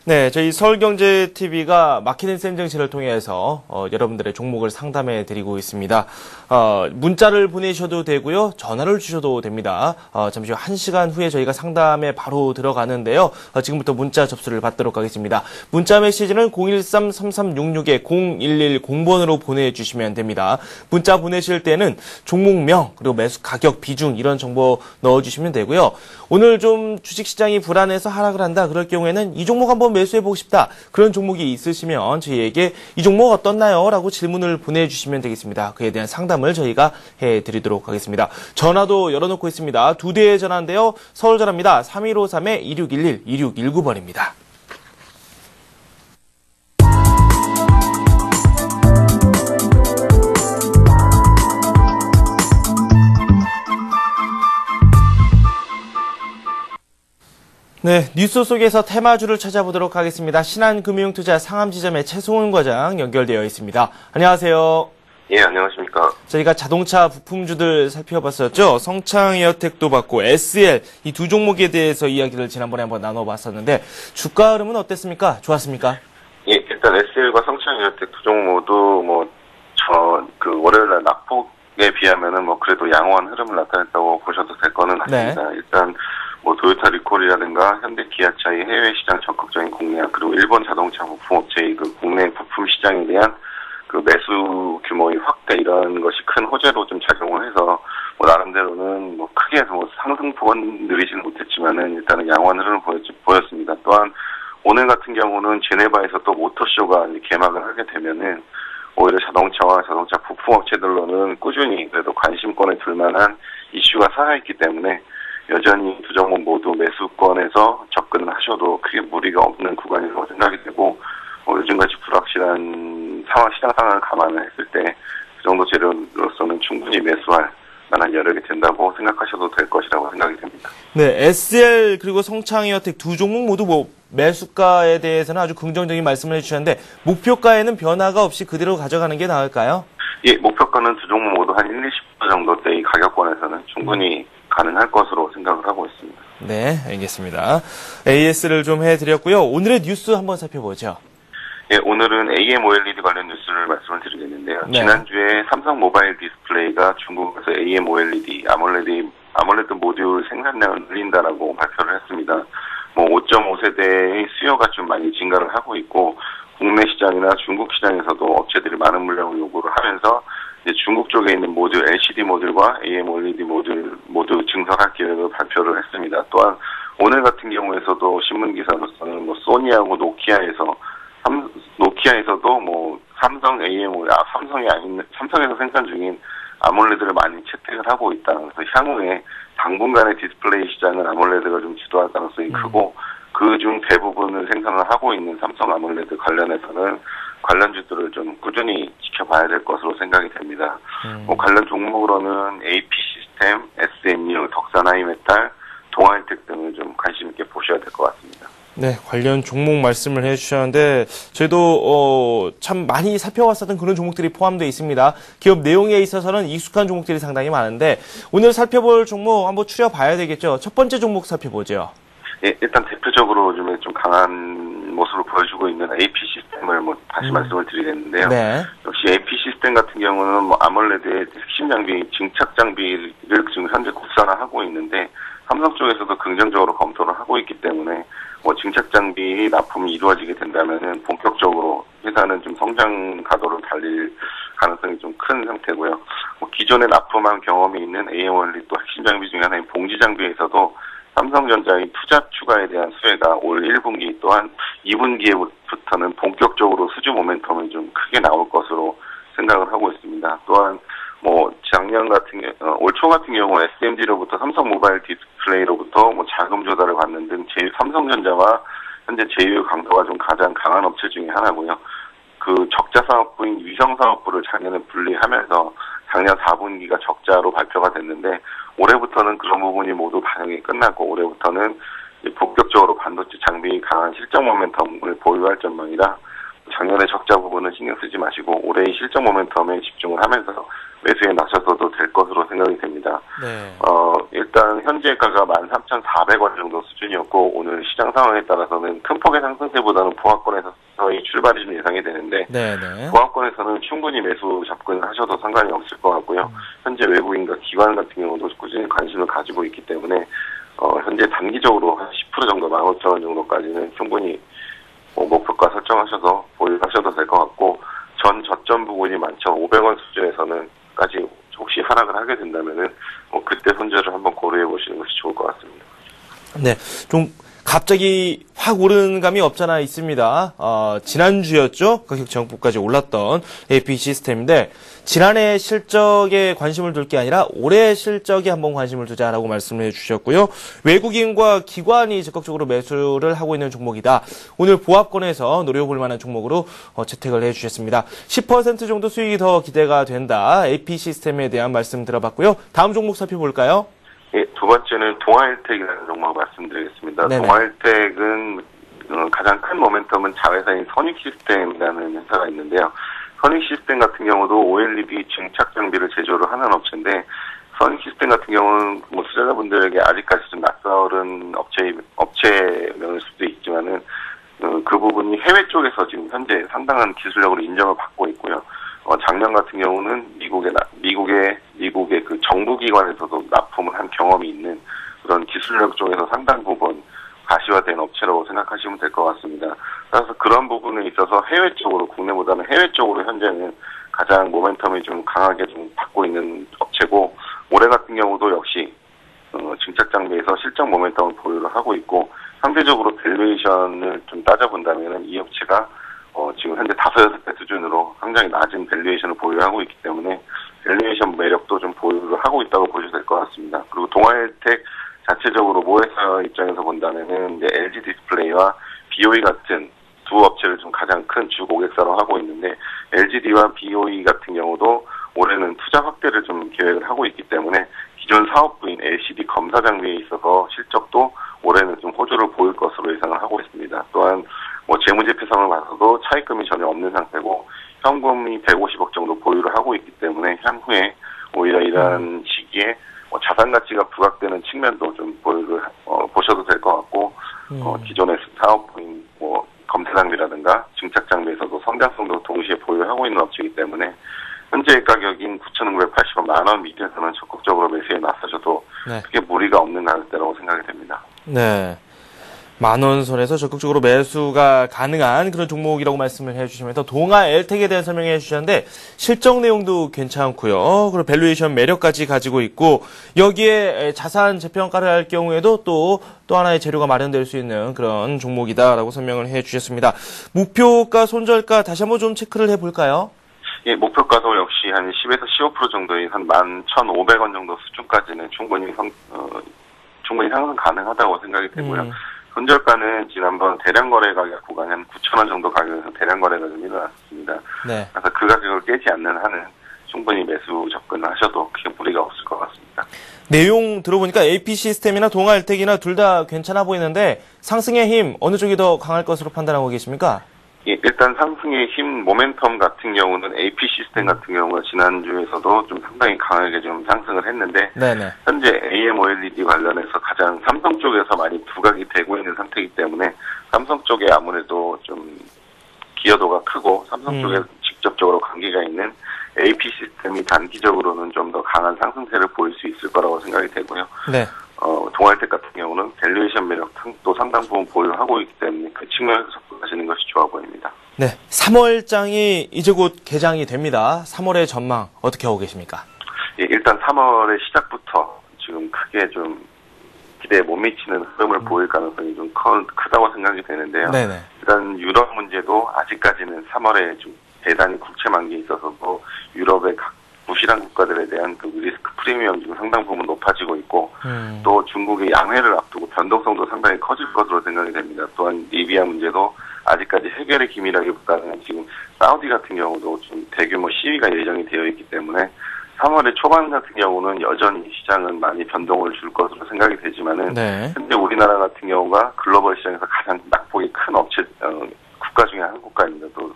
네, 저희 서울경제TV가 SEN 증시를 통해서 어, 여러분들의 종목을 상담해 드리고 있습니다. 어, 문자를 보내셔도 되고요, 전화를 주셔도 됩니다. 어, 잠시 후 1시간 후에 저희가 상담에 바로 들어가는데요. 어, 지금부터 문자 접수를 받도록 하겠습니다. 문자 메시지는 013-3366-0110번으로 보내주시면 됩니다. 문자 보내실 때는 종목명, 그리고 매수 가격, 비중 이런 정보 넣어주시면 되고요. 오늘 좀 주식시장이 불안해서 하락을 한다. 그럴 경우에는 이 종목 한번 매수해보고 싶다. 그런 종목이 있으시면 저희에게 이 종목 어떻나요? 라고 질문을 보내주시면 되겠습니다. 그에 대한 상담을 저희가 해드리도록 하겠습니다. 전화도 열어놓고 있습니다. 두 대의 전화인데요. 서울 전화입니다. 3153-2611, 2619번입니다. 네, 뉴스 속에서 테마주를 찾아보도록 하겠습니다. 신한금융투자 상암지점의 최송훈 과장 연결되어 있습니다. 안녕하세요. 예, 안녕하십니까. 저희가 자동차 부품주들 살펴봤었죠. 성창 에어텍도 봤고 SL 이 두 종목에 대해서 이야기를 지난번에 한번 나눠봤었는데 주가 흐름은 어땠습니까? 좋았습니까? 예, 일단 SL과 성창이어텍 두 종목 모두 뭐, 저, 그, 월요일 날 낙폭에 비하면은 뭐, 그래도 양호한 흐름을 나타냈다고 보셔도 될 거는 같습니다. 일단, 뭐, 도요타 리콜이라든가 현대 기아차의 해외 시장 적극적인 공략, 그리고 일본 자동차 부품업체의 그 국내 부품 시장에 대한 그 매수 규모의 확대 이런 것이 큰 호재로 좀 작용을 해서 뭐 나름대로는 뭐 크게 뭐 상승폭은 느리지는 못했지만은 일단은 양호한 흐름을 보였, 보였습니다. 또한 오늘 같은 경우는 제네바에서 또 모터쇼가 개막을 하게 되면은 오히려 자동차와 자동차 부품 업체들로는 꾸준히 그래도 관심권에 둘 만한 이슈가 살아있기 때문에 여전히 두 종목 모두 매수권에서 접근을 하셔도 크게 무리가 없는 구간이라고 생각이 되고 어, 요즘같이 불확실한 상황, 시장 상황을 감안을 했을 때 그 정도 재료로서는 충분히 매수할 만한 여력이 된다고 생각하셔도 될 것이라고 생각이 됩니다. 네, SL 그리고 성창이어텍 두 종목 모두 뭐 매수가에 대해서는 아주 긍정적인 말씀을 해주셨는데 목표가에는 변화가 없이 그대로 가져가는 게 나을까요? 예, 목표가는 두 종목 모두 한 1, 20% 정도대의 가격권에서는 충분히 가능할 것으로 생각을 하고 있습니다. 네, 알겠습니다. AS를 좀 해드렸고요. 오늘의 뉴스 한번 살펴보죠. 예, 오늘은 AM OLED 관련 뉴스를 말씀을 드리겠는데요. 네. 지난주에 삼성 모바일 디스플레이가 중국에서 AM OLED, AMOLED, AMOLED 모듈 생산량을 늘린다라고 발표를 했습니다. 뭐 5.5세대의 수요가 좀 많이 증가를 하고 있고 국내 시장이나 중국 시장에서도 업체들이 많은 물량을 요구를 하면서 중국 쪽에 있는 모듈 LCD 모듈과 AM OLED 모듈 모두 증설할 계획을 발표를 했습니다. 또한 오늘 같은 경우에서도 신문 기사로서는 뭐 소니하고 노키아에서 삼, 노키아에서도 뭐 삼성 AM 아 삼성이 아닌 삼성에서 생산 중인 AMOLED를 많이 채택을 하고 있다. 그래서 향후에 당분간의 디스플레이 시장은 AMOLED가 좀 주도할 가능성이 크고 그 중 대부분을 생산을 하고 있는 삼성 아몰레드 관련해서는 관련주들을 좀 꾸준히 지켜봐야 될 것으로 생각이 됩니다. 뭐 관련 종목으로는 AP 시스템, SMU, 덕산 하이메탈, 동아일텍 등을 좀 관심 있게 보셔야 될 것 같습니다. 네, 관련 종목 말씀을 해주셨는데 저희도 어, 참 많이 살펴왔었던 그런 종목들이 포함되어 있습니다. 기업 내용에 있어서는 익숙한 종목들이 상당히 많은데 오늘 살펴볼 종목 한번 추려봐야 되겠죠. 첫 번째 종목 살펴보죠. 예, 일단 대표적으로 요즘에 좀 강한 모습을 보여주고 있는 AP 시스템을 뭐 다시 말씀을 드리겠는데요. 네, 역시 AP 시스템 같은 경우는 뭐 아몰레드의 핵심 장비, 증착 장비를 지금 현재 국산화하고 있는데 삼성 쪽에서도 긍정적으로 검토를 하고 있기 때문에 뭐 증착 장비 납품이 이루어지게 된다면은 본격적으로 회사는 좀 성장 가도를 달릴 가능성이 좀 큰 상태고요. 뭐 기존에 납품한 경험이 있는 AM올리 또 핵심 장비 중에 하나인 봉지 장비에서도 삼성전자의 투자 추가에 대한 수혜가 올 1분기 또한 2분기에부터는 본격적으로 수주 momentum이 좀 크게 나올 것으로 생각을 하고 있습니다. 또한 뭐 작년 같은 경- 어, 올초 같은 경우 SMD로부터 삼성 모바일 디스플레이로부터 뭐 자금 조달을 받는 등 제, 삼성전자와 현재 제휴 강도가 좀 가장 강한 업체 중에 하나고요. 그 적자 사업부인 위성 사업부를 작년에 분리하면서 작년 4분기가 적자로 발표가 됐는데 올해부터는 그런 부분이 모두 반영이 끝났고 올해부터는 이제 본격적으로 반도체 장비 강한 실적 모멘텀을 보유할 전망이라 작년에 적자 부분은 신경 쓰지 마시고 올해의 실적 모멘텀에 집중을 하면서 매수에 나서셔도 될 것으로 생각이 됩니다. 네, 어, 일단 현재 가가 13,400원 정도 수준이었고 오늘 시장 상황에 따라서는 큰 폭의 상승세보다는 보합권에서의 출발이 좀 예상이 되는데 네, 네. 보합권에서는 충분히 매수 접근을 하셔도 상관이 없을 것 같고요. 현재 외국인과 기관 같은 경우도 꾸준히 관심을 가지고 있기 때문에 어, 현재 단기적으로 한 10% 정도 15,000원 정도까지는 충분히 뭐 목표가 설정하셔서 보유하셔도 될 것 같고 전 저점 부분이 11,500원 수준에서는까지 혹시 하락을 하게 된다면은 뭐 그때 손절을 한번 고려해 보시는 것이 좋을 것 같습니다. 네, 좀 갑자기 확 오르는 감이 없잖아 있습니다. 어, 지난주였죠? 가격 정폭까지 올랐던 AP 시스템인데 지난해 실적에 관심을 둘 게 아니라 올해 실적에 한번 관심을 두자라고 말씀을 해주셨고요. 외국인과 기관이 적극적으로 매수를 하고 있는 종목이다. 오늘 보합권에서 노려볼 만한 종목으로 어, 채택을 해주셨습니다. 10% 정도 수익이 더 기대가 된다. AP 시스템에 대한 말씀 들어봤고요. 다음 종목 살펴볼까요? 예, 두 번째는 동아일텍이라는 종목 말씀드리겠습니다. 네네. 동아일텍은 어, 가장 큰 모멘텀은 자회사인 선익시스템이라는 회사가 있는데요. 선익시스템 같은 경우도 OLED 증착 장비를 제조를 하는 업체인데 선익시스템 같은 경우는 뭐 투자자분들에게 아직까지 좀 낯설은 업체 업체명일 수도 있지만은 어, 그 부분이 해외 쪽에서 지금 현재 상당한 기술력으로 인정을 받고 있고요. 어, 작년 같은 경우는 미국의 나- 미국의 미국의 그 정부 기관에서도 납품을 한 경험이 있는 그런 기술력 쪽에서 상당 부분 가시화된 업체라고 생각하시면 될 것 같습니다. 그래서 그런 부분에 있어서 해외 쪽으로 국내보다는 해외 쪽으로 현재는 가장 momentum이 좀 강하게 좀 받고 있는 업체고 올해 같은 경우도 역시 어, 증착 장비에서 실적 momentum을 보유를 하고 있고 상대적으로 valuation을 좀 따져본다면은 이 업체가 어, 지금 현재 다섯 여섯 배 수준으로 상당히 낮은 valuation을 보유하고 있기 때문에 valuation 매력도 좀 보유를 하고 있다고 보셔도 될 것 같습니다. 그리고 동아엘텍 자체적으로 모회사 입장에서 본다면은 이제 LG 디스플레이와 BOE 같은 두 업체를 좀 가장 큰 주 고객사로 하고 있는데 LGD와 BOE 같은 경우도 올해는 투자 확대를 좀 계획을 하고 있기 때문에 기존 사업부인 LCD 검사 장비에 있어서 실적도 올해는 좀 호조를 보일 것으로 예상을 하고 있습니다. 또한 뭐 재무제표상을 봐서도 없는 상태고 현금이 150억 정도 보유를 하고 있기 때문에 향후에 오히려 이러한 시기에 뭐 자산 가치가 부각되는 측면도 좀 보유를 어, 보셔도 될 것 같고 어, 기존의 사업부인 뭐 검사 장비라든가 증착 장비에서도 성장성도 동시에 보유하고 있는 업체이기 때문에 현재 가격인 9,980원 만원 밑에서는 적극적으로 매수에 나서셔도 네. 크게 무리가 없는 가격대라고 생각이 됩니다. 네. 만원 선에서 적극적으로 매수가 가능한 그런 종목이라고 말씀을 해주시면서 동아 엘텍에 대한 설명해 주셨는데 실적 내용도 괜찮고요. 그리고 valuation 매력까지 가지고 있고 여기에 자산 재평가를 할 경우에도 또또 하나의 재료가 마련될 수 있는 그런 종목이다라고 설명을 해 주셨습니다. 목표가 손절가 다시 한번 좀 체크를 해 볼까요? 예, 목표가도 역시 한 10에서 15% 정도의 한 11,500원 정도 수준까지는 충분히 성, 어, 충분히 상승 가능하다고 생각이 되고요. 음. 손절가는 지난번 대량 거래 가격 구간 한 9,000원 정도 가격에서 대량 거래가 좀 일어났습니다. 네. 그래서 그 가격을 깨지 않는 한은 충분히 매수 접근하셔도 크게 무리가 없을 것 같습니다. 내용 들어보니까 AP 시스템이나 동아 엘텍이나 둘 다 괜찮아 보이는데 상승의 힘 어느 쪽이 더 강할 것으로 판단하고 계십니까? 예, 일단 상승의 힘 모멘텀 같은 경우는 AP 시스템 같은 경우가 지난주에서도 좀 상당히 강하게 좀 상승을 했는데 네네. 현재 AMOLED 관련해서 가장 삼성 쪽에서 많이 부각이 되고 있는 상태이기 때문에 삼성 쪽에 아무래도 좀 기여도가 크고 삼성 음. 쪽에 직접적으로 관계가 있는 AP 시스템이 단기적으로는 좀 더 강한 상승세를 보일 수 있을 거라고 생각이 되고요. 네. 어, 동아엘텍 같은 경우는 valuation 매력도 상당 부분 보유하고 있기 때문에 그 측면에서 접근하시는 것이 좋아 보입니다. 네. 3월장이 이제 곧 개장이 됩니다. 3월의 전망 어떻게 하고 계십니까? 예, 일단 3월의 시작부터 지금 크게 좀 기대에 못 미치는 흐름을 보일 가능성이 좀 커, 크다고 생각이 되는데요. 네네. 일단 유럽 문제도 아직까지는 3월에 좀 대단히 국채 만기에 있어서도 유럽의 각 부실한 국가들에 대한 그 리스크 프리미엄 지금 상당 부분 높아지고 있고 음. 또 중국의 양회를 앞두고 변동성도 상당히 커질 것으로 생각이 됩니다. 또한 리비아 문제도 아직까지 해결의 기미라기보다는 지금 사우디 같은 경우도 좀 대규모 시위가 예정이 되어 있기 때문에 3월의 초반 같은 경우는 여전히 시장은 많이 변동을 줄 것으로 생각이 되지만은 네. 현재 우리나라 같은 경우가 글로벌 시장에서 가장 낙폭이 큰 업체 어, 국가 중에 한 국가입니다. 또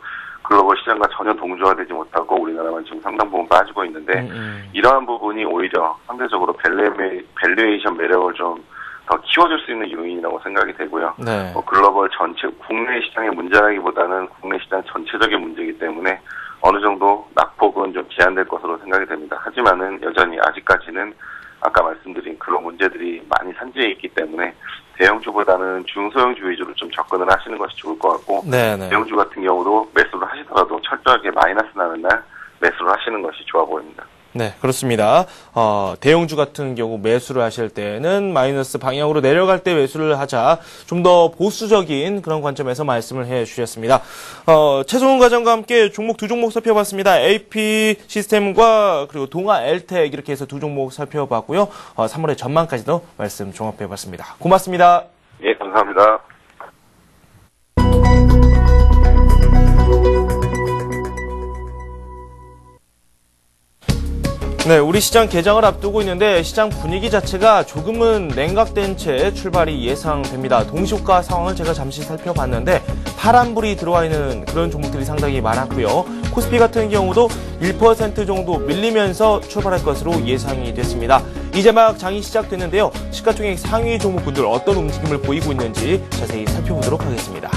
글로벌 시장과 전혀 동조화되지 못하고 우리나라만 지금 상당 부분 빠지고 있는데 음, 음. 이러한 부분이 오히려 상대적으로 valua-, valuation 매력을 좀 더 키워줄 수 있는 요인이라고 생각이 되고요. 네. 뭐 글로벌 전체 국내 시장의 문제라기보다는 국내 시장 전체적인 문제이기 때문에 어느 정도 낙폭은 좀 제한될 것으로 생각이 됩니다. 하지만은 여전히 아직까지는 아까 말씀드린 그런 문제들이 많이 산재해 있기 때문에 대형주보다는 중소형주 위주로 좀 접근을 하시는 것이 좋을 것 같고 네네. 대형주 같은 경우도 매수를 하시더라도 철저하게 마이너스 나는 날 매수를 하시는 것이 좋아 보입니다. 네, 그렇습니다. 어, 대형주 같은 경우 매수를 하실 때는 마이너스 방향으로 내려갈 때 매수를 하자 좀 더 보수적인 그런 관점에서 말씀을 해 주셨습니다. 어, 최종훈 과장과 함께 종목 두 종목 살펴봤습니다. AP 시스템과 그리고 동아 엘텍 이렇게 해서 두 종목 살펴봤고요. 어, 3월의 전망까지도 말씀 종합해 봤습니다. 고맙습니다. 예, 감사합니다. 네, 우리 시장 개장을 앞두고 있는데 시장 분위기 자체가 조금은 냉각된 채 출발이 예상됩니다. 동시효과 상황을 제가 잠시 살펴봤는데 파란불이 들어와 있는 그런 종목들이 상당히 많았고요. 코스피 같은 경우도 1% 정도 밀리면서 출발할 것으로 예상이 됐습니다. 이제 막 장이 시작됐는데요. 시가총액 상위 종목군들 어떤 움직임을 보이고 있는지 자세히 살펴보도록 하겠습니다.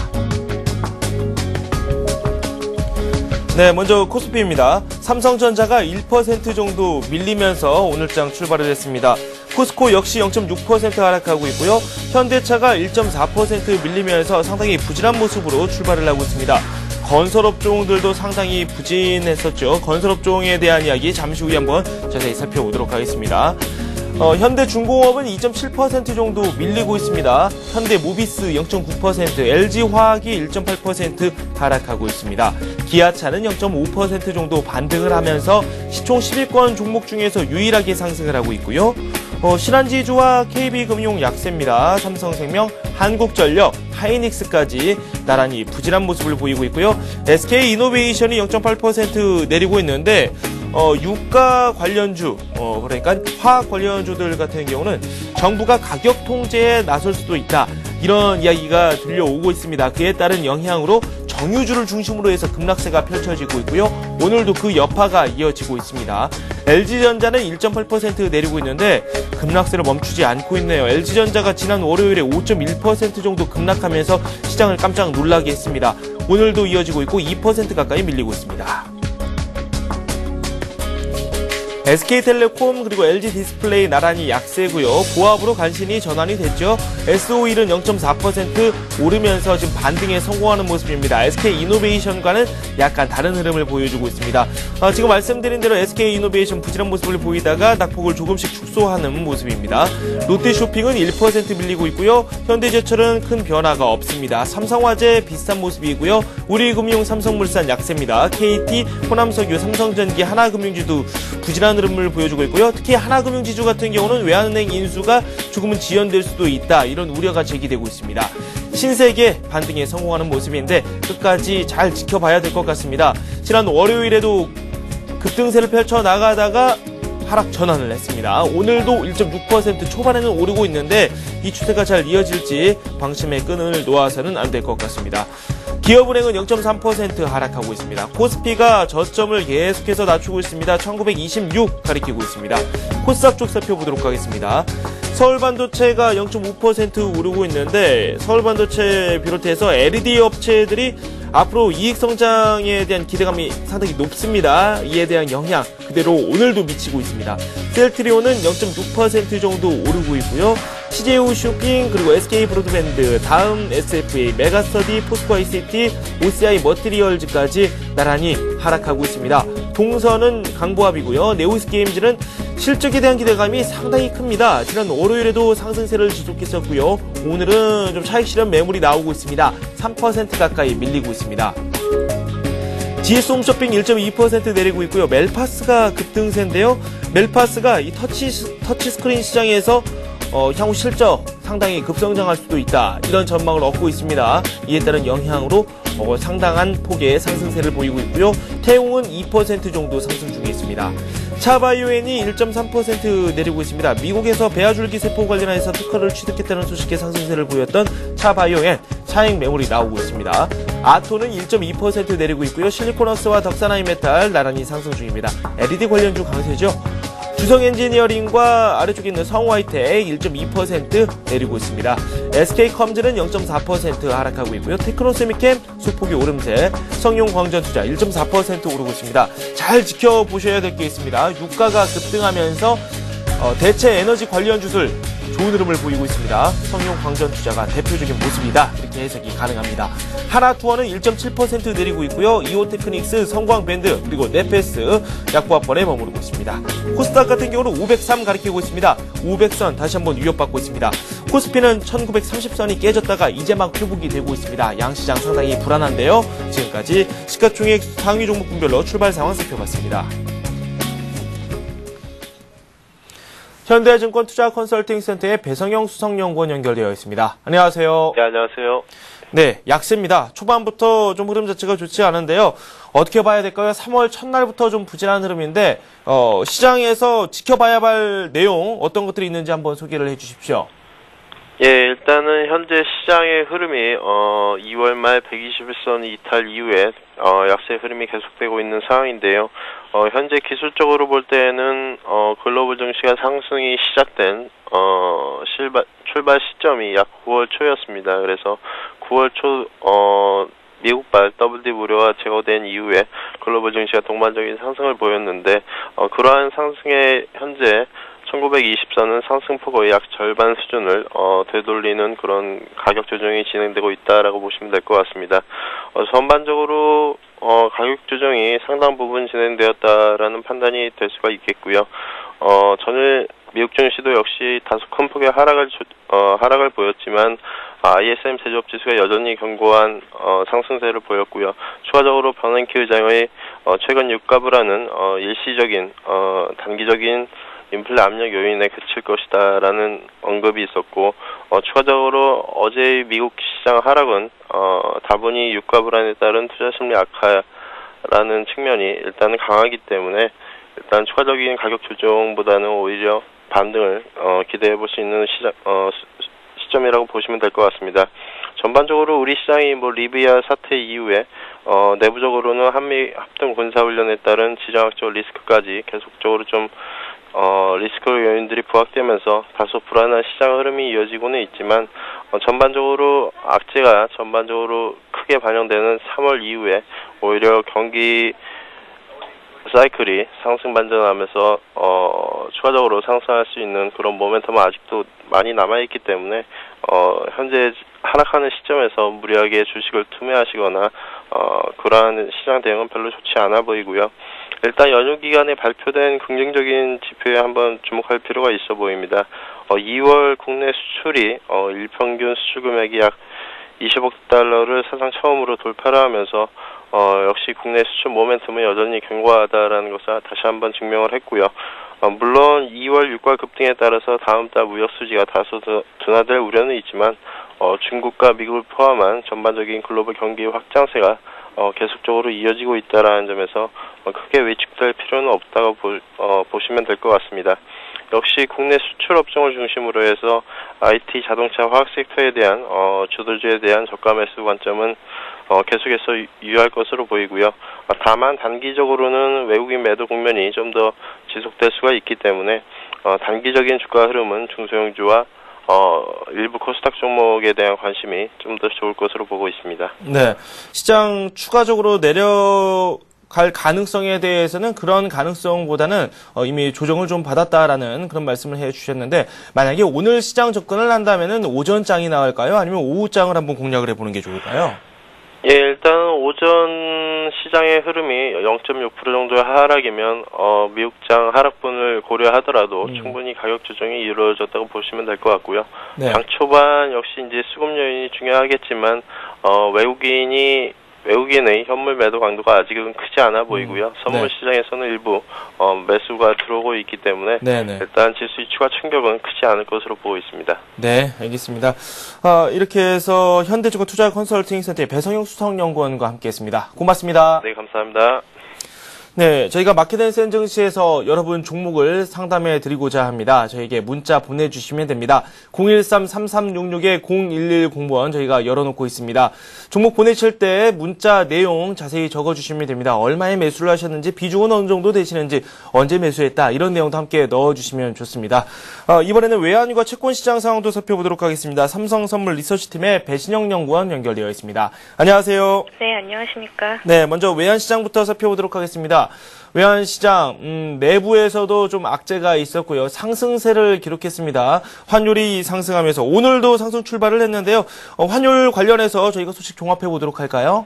네, 먼저 코스피입니다. 삼성전자가 1% 정도 밀리면서 오늘장 출발을 했습니다. 코스코 역시 0.6% 하락하고 있고요. 현대차가 1.4% 밀리면서 상당히 부진한 모습으로 출발을 하고 있습니다. 건설업종들도 상당히 부진했었죠. 건설업종에 대한 이야기 잠시 후에 한번 자세히 살펴보도록 하겠습니다. 어, 현대중공업은 2.7% 정도 밀리고 있습니다. 현대모비스 0.9%, LG화학이 1.8% 하락하고 있습니다. 기아차는 0.5% 정도 반등을 하면서 시총 10위권 종목 중에서 유일하게 상승을 하고 있고요. 어, 신한지주와 KB금융 약세입니다. 삼성생명, 한국전력, 하이닉스까지 나란히 부진한 모습을 보이고 있고요. SK이노베이션이 0.8% 내리고 있는데 어, 유가 관련주, 어, 그러니까 화학 관련주들 같은 경우는 정부가 가격 통제에 나설 수도 있다. 이런 이야기가 들려오고 있습니다. 그에 따른 영향으로 정유주를 중심으로 해서 급락세가 펼쳐지고 있고요. 오늘도 그 여파가 이어지고 있습니다. LG전자는 1.8% 내리고 있는데 급락세를 멈추지 않고 있네요. LG전자가 지난 월요일에 5.1% 정도 급락하면서 시장을 깜짝 놀라게 했습니다. 오늘도 이어지고 있고 2% 가까이 밀리고 있습니다. SK텔레콤 그리고 LG 디스플레이 나란히 약세고요. 보합으로 간신히 전환이 됐죠. S-Oil은 0.4% 오르면서 지금 반등에 성공하는 모습입니다. SK 이노베이션과는 약간 다른 흐름을 보여주고 있습니다. 아, 지금 말씀드린 대로 SK 이노베이션 부진한 모습을 보이다가 낙폭을 조금씩 축소하는 모습입니다. 롯데쇼핑은 1% 밀리고 있고요. 현대제철은 큰 변화가 없습니다. 삼성화재 비슷한 모습이고요. 우리금융 삼성물산 약세입니다. KT, 호남석유, 삼성전기, 하나금융주도 부진한 흐름을 보여주고 있고요. 특히 하나금융지주 같은 경우는 외환은행 인수가 조금은 지연될 수도 있다. 이런 우려가 제기되고 있습니다. 신세계 반등에 성공하는 모습인데 끝까지 잘 지켜봐야 될 것 같습니다. 지난 월요일에도 급등세를 펼쳐 나가다가 하락 전환을 했습니다. 오늘도 1.6% 초반에는 오르고 있는데 이 추세가 잘 이어질지 방심의 끈을 놓아서는 안 될 것 같습니다. 기업은행은 0.3% 하락하고 있습니다. 코스피가 저점을 계속해서 낮추고 있습니다. 1926 가리키고 있습니다. 코스닥 쪽 살펴보도록 하겠습니다. 서울 반도체가 0.5% 오르고 있는데 서울 반도체 비롯해서 LED 업체들이 앞으로 이익 성장에 대한 기대감이 상당히 높습니다. 이에 대한 영향 그대로 오늘도 미치고 있습니다. 셀트리온은 0.6% 정도 오르고 있고요. CJ오쇼핑 그리고 SK 브로드밴드 다음 SFA 메가스터디 포스코 ICT OCI 머티리얼즈까지 나란히 하락하고 있습니다. 동서는 강보합이고요. 네오위즈 게임즈는 실적에 대한 기대감이 상당히 큽니다. 지난 월요일에도 상승세를 지속했었고요. 오늘은 좀 차익 실현 매물이 나오고 있습니다. 3% 가까이 밀리고 있습니다. GS 홈쇼핑 1.2% 내리고 있고요. 멜파스가 급등세인데요. 멜파스가 이 터치, 터치 스크린 시장에서 어, 향후 실적 상당히 급성장할 수도 있다. 이런 전망을 얻고 있습니다. 이에 따른 영향으로 어, 상당한 폭의 상승세를 보이고 있고요. 태웅은 2% 정도 상승 중에 있습니다. 차 바이오엔이 1.3% 내리고 있습니다. 미국에서 배아줄기 세포 관련해서 특허를 취득했다는 소식에 상승세를 보였던 차 바이오엔 차익 매물이 나오고 있습니다. 아토는 1.2% 내리고 있고요. 실리코너스와 덕사나이메탈 나란히 상승 중입니다. LED 관련주 강세죠. 주성 엔지니어링과 아래쪽에 있는 성화이텍 1.2% 내리고 있습니다. SK컴즈는 0.4% 하락하고 있고요. 테크노세미캠 소폭이 오름세, 성용광전투자 1.4% 오르고 있습니다. 잘 지켜보셔야 될 게 있습니다. 유가가 급등하면서 어, 대체 에너지 관련 주술 좋은 흐름을 보이고 있습니다. 성용 광전 투자가 대표적인 모습이다. 이렇게 해석이 가능합니다. 하나투어는 1.7% 내리고 있고요. 이오 테크닉스, 성광밴드, 그리고 네페스 약보합권에 머무르고 있습니다. 코스닥 같은 경우는 503 가리키고 있습니다. 500선 다시 한번 위협받고 있습니다. 코스피는 1930선이 깨졌다가 이제 막 회복이 되고 있습니다. 양시장 상당히 불안한데요. 지금까지 시가총액 상위 종목 분별로 출발 상황 살펴봤습니다. 현대증권 투자 컨설팅 센터의 배성영 수석연구원 연결되어 있습니다. 안녕하세요. 네, 안녕하세요. 네, 약세입니다. 초반부터 좀 흐름 자체가 좋지 않은데요. 어떻게 봐야 될까요? 3월 첫날부터 좀 부진한 흐름인데 어, 시장에서 지켜봐야 할 내용 어떤 것들이 있는지 한번 소개를 해주십시오. 예, 일단은 현재 시장의 흐름이 어 2월 말 121선 이탈 이후에 어 약세 흐름이 계속되고 있는 상황인데요. 어 현재 기술적으로 볼 때는 어 글로벌 증시가 상승이 시작된 어 실발 출발 시점이 약 9월 초였습니다. 그래서 9월 초어 미국발 WD 무료가 제거된 이후에 글로벌 증시가 동반적인 상승을 보였는데 어 그러한 상승에 현재 1920선은 상승폭의 약 절반 수준을 어, 되돌리는 그런 가격 조정이 진행되고 있다라고 보시면 될 것 같습니다. 어, 전반적으로 어, 가격 조정이 상당 부분 진행되었다라는 판단이 될 수가 있겠고요. 어, 전일 미국 증시도 역시 다소 큰 폭의 하락을 어, 하락을 보였지만 ISM 제조업 지수가 여전히 견고한 어, 상승세를 보였고요. 추가적으로 버냉키 의장의 어, 최근 유가 불안은 어, 일시적인 어, 단기적인 인플레 압력 요인에 그칠 것이다라는 언급이 있었고 어, 추가적으로 어제의 미국 시장 하락은 어, 다분히 유가 불안에 따른 투자 심리 악화라는 측면이 일단은 강하기 때문에 일단 추가적인 가격 조정보다는 오히려 반등을 어, 기대해 볼 수 있는 시장 어, 시- 시점이라고 보시면 될 것 같습니다. 전반적으로 우리 시장이 뭐 리비아 사태 이후에 어, 내부적으로는 한미 합동 군사 훈련에 따른 지정학적 리스크까지 계속적으로 좀 어, 리스크 요인들이 부각되면서 다소 불안한 시장 흐름이 이어지고는 있지만 어, 전반적으로 악재가 전반적으로 크게 반영되는 3월 이후에 오히려 경기 사이클이 상승 반전하면서 어, 추가적으로 상승할 수 있는 그런 모멘텀은 아직도 많이 남아 있기 때문에 어, 현재 하락하는 시점에서 무리하게 주식을 투매하시거나 어, 그러한 시장 대응은 별로 좋지 않아 보이고요. 일단 연휴 기간에 발표된 긍정적인 지표에 한번 주목할 필요가 있어 보입니다. 어, 2월 국내 수출이 어, 일평균 수출 금액이 약 20억 달러를 사상 처음으로 돌파를 하면서 어, 역시 국내 수출 모멘텀은 여전히 견고하다라는 것을 다시 한번 증명을 했고요. 어, 물론 2월 유가 급등에 따라서 다음 달 무역 수지가 다소 더 둔화될 우려는 있지만 어, 중국과 미국을 포함한 전반적인 글로벌 경기 확장세가 어, 계속적으로 이어지고 있다라는 점에서 어, 크게 위축될 필요는 없다고 보, 어, 보시면 될 것 같습니다. 역시 국내 수출 업종을 중심으로 해서 IT, 자동차, 화학 섹터에 대한 어, 주도주에 대한 저가 매수 관점은 어, 계속해서 유- 유효할 것으로 보이고요. 아, 다만 단기적으로는 외국인 매도 국면이 좀 더 지속될 수가 있기 때문에 어, 단기적인 주가 흐름은 중소형주와 어, 일부 코스닥 종목에 대한 관심이 좀 더 좋을 것으로 보고 있습니다. 네. 시장 추가적으로 내려갈 가능성에 대해서는 그런 가능성보다는 어, 이미 조정을 좀 받았다라는 그런 말씀을 해 주셨는데 만약에 오늘 시장 접근을 한다면은 오전장이 나을까요? 아니면 오후장을 한번 공략을 해 보는 게 좋을까요? 예, 일단 오전 시장의 흐름이 0.6% 정도의 하락이면 어, 미국장 하락분을 고려하더라도 음. 충분히 가격 조정이 이루어졌다고 보시면 될 것 같고요. 네. 장 초반 역시 이제 수급 요인이 중요하겠지만 어, 외국인이 외국인의 현물 매도 강도가 아직은 크지 않아 보이고요. 선물 네. 시장에서는 일부 어, 매수가 들어오고 있기 때문에 네네. 일단 지수의 추가 충격은 크지 않을 것으로 보고 있습니다. 네, 알겠습니다. 아, 이렇게 해서 현대증권 투자 컨설팅 센터의 배성용 수석연구원과 함께했습니다. 고맙습니다. 네, 감사합니다. 네, 저희가 마켓앤센 증시에서 여러분 종목을 상담해 드리고자 합니다. 저에게 문자 보내주시면 됩니다. 013-3366-0110번 저희가 열어놓고 있습니다. 종목 보내실 때 문자 내용 자세히 적어주시면 됩니다. 얼마에 매수를 하셨는지, 비중은 어느 정도 되시는지, 언제 매수했다, 이런 내용도 함께 넣어주시면 좋습니다. 어, 이번에는 외환과 채권 시장 상황도 살펴보도록 하겠습니다. 삼성선물 리서치팀의 배신영 연구원 연결되어 있습니다. 안녕하세요. 네, 안녕하십니까. 네, 먼저 외환시장부터 살펴보도록 하겠습니다. 외환시장 음, 내부에서도 좀 악재가 있었고요. 상승세를 기록했습니다. 환율이 상승하면서 오늘도 상승 출발을 했는데요. 어, 환율 관련해서 저희가 소식 종합해 보도록 할까요?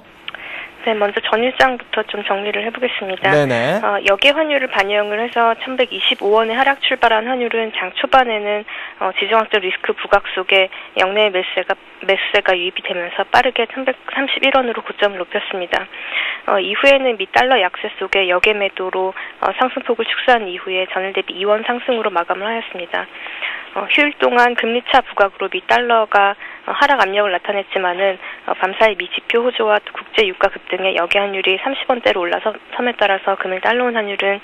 네, 먼저 전일장부터 좀 정리를 해보겠습니다. 네네. 어, 역의 환율을 반영을 해서 1125원에 하락 출발한 환율은 장 초반에는 어, 지정학적 리스크 부각 속에 영내 매수세가, 매수세가 유입이 되면서 빠르게 1131원으로 고점을 높였습니다. 어, 이후에는 미 달러 약세 속에 역의 매도로 어, 상승폭을 축소한 이후에 전일 대비 2원 상승으로 마감을 하였습니다. 어, 휴일 동안 금리차 부각으로 미 달러가 어, 하락 압력을 나타냈지만은 어, 밤사이 미 지표 호조와 국제 유가 급등에 역의 환율이 30원대로 올라서 섬에 따라서 금일 달러원 환율은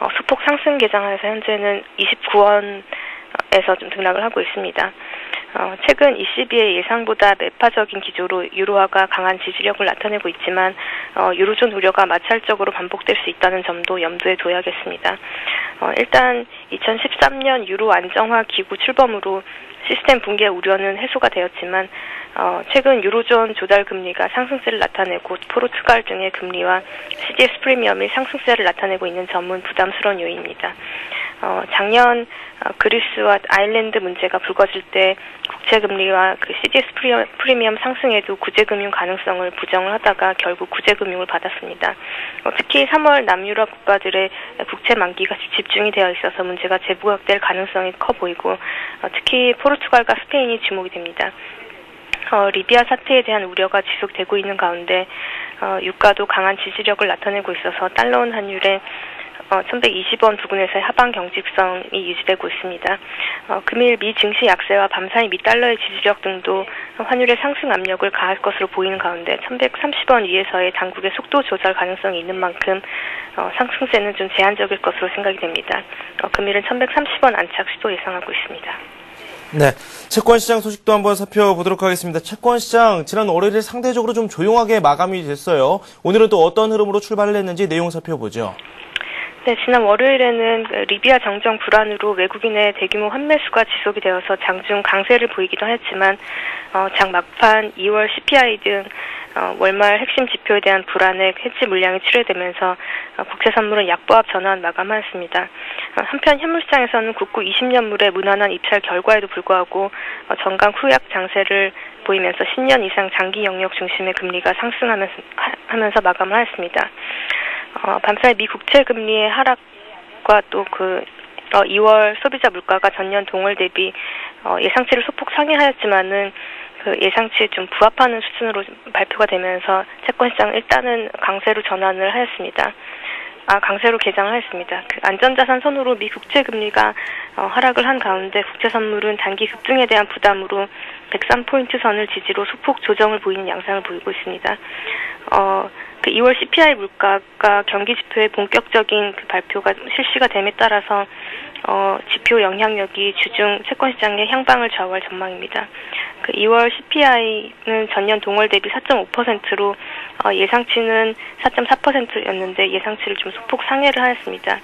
어, 소폭 상승 개장하여서 현재는 29원에서 좀 등락을 하고 있습니다. 어, 최근 ECB의 예상보다 매파적인 기조로 유로화가 강한 지지력을 나타내고 있지만 어, 유로존 우려가 마찰적으로 반복될 수 있다는 점도 염두에 둬야겠습니다. 어, 일단 2013년 유로 안정화 기구 출범으로 시스템 붕괴 우려는 해소가 되었지만 어, 최근 유로존 조달 금리가 상승세를 나타내고 포르투갈 등의 금리와 CDS 프리미엄이 상승세를 나타내고 있는 점은 부담스러운 요인입니다. 어, 작년 어, 그리스와 아일랜드 문제가 불거질 때 국채 금리와 그 CDS 프리미엄, 프리미엄 상승에도 구제금융 가능성을 부정을 하다가 결국 구제금융을 받았습니다. 어, 특히 3월 남유럽 국가들의 국채 만기가 집중이 되어 있어서 문제가 재부각될 가능성이 커 보이고 어, 특히 포르투갈과 스페인이 주목이 됩니다. 어, 리비아 사태에 대한 우려가 지속되고 있는 가운데 어, 유가도 강한 지지력을 나타내고 있어서 달러원 환율에 어, 1120원 부근에서의 하방 경직성이 유지되고 있습니다. 어, 금일 미 증시 약세와 밤사이 미 달러의 지지력 등도 환율의 상승 압력을 가할 것으로 보이는 가운데 1130원 위에서의 당국의 속도 조절 가능성이 있는 만큼 어, 상승세는 좀 제한적일 것으로 생각이 됩니다. 어, 금일은 1130원 안착 시도 예상하고 있습니다. 네. 채권 시장 소식도 한번 살펴보도록 하겠습니다. 채권 시장 지난 월요일에 상대적으로 좀 조용하게 마감이 됐어요. 오늘은 또 어떤 흐름으로 출발을 했는지 내용 살펴보죠. 네, 지난 월요일에는 그 리비아 정정 불안으로 외국인의 대규모 환매수가 지속이 되어서 장중 강세를 보이기도 했지만 어, 장 막판 2월 CPI 등 어, 월말 핵심 지표에 대한 불안에 해지 물량이 출회되면서 어, 국채 선물은 약보합 전환 마감하였습니다. 어, 한편 현물 시장에서는 국구 20년물의 무난한 입찰 결과에도 불구하고 어, 전강 후약 장세를 보이면서 10년 이상 장기 영역 중심의 금리가 상승하면서 하면서 마감을 하였습니다. 어, 밤사이 미 국채 금리의 하락과 또그 어, 2월 소비자 물가가 전년 동월 대비 어, 예상치를 소폭 상회하였지만은 그 예상치에 좀 부합하는 수준으로 발표가 되면서 채권 시장 일단은 강세로 전환을 하였습니다. 아, 강세로 개장을 하였습니다. 그 안전자산 선으로 미 국채 금리가 어, 하락을 한 가운데 국채 선물은 단기 급등에 대한 부담으로 103포인트 선을 지지로 소폭 조정을 보이는 양상을 보이고 있습니다. 어, 그 2월 CPI 물가가 경기 지표의 본격적인 그 발표가 실시가 됨에 따라서 어, 지표 영향력이 주중 채권 시장의 향방을 좌우할 전망입니다. 그 2월 CPI는 전년 동월 대비 4.5%로 어, 예상치는 4.4%였는데 예상치를 좀 소폭 상회를 하였습니다.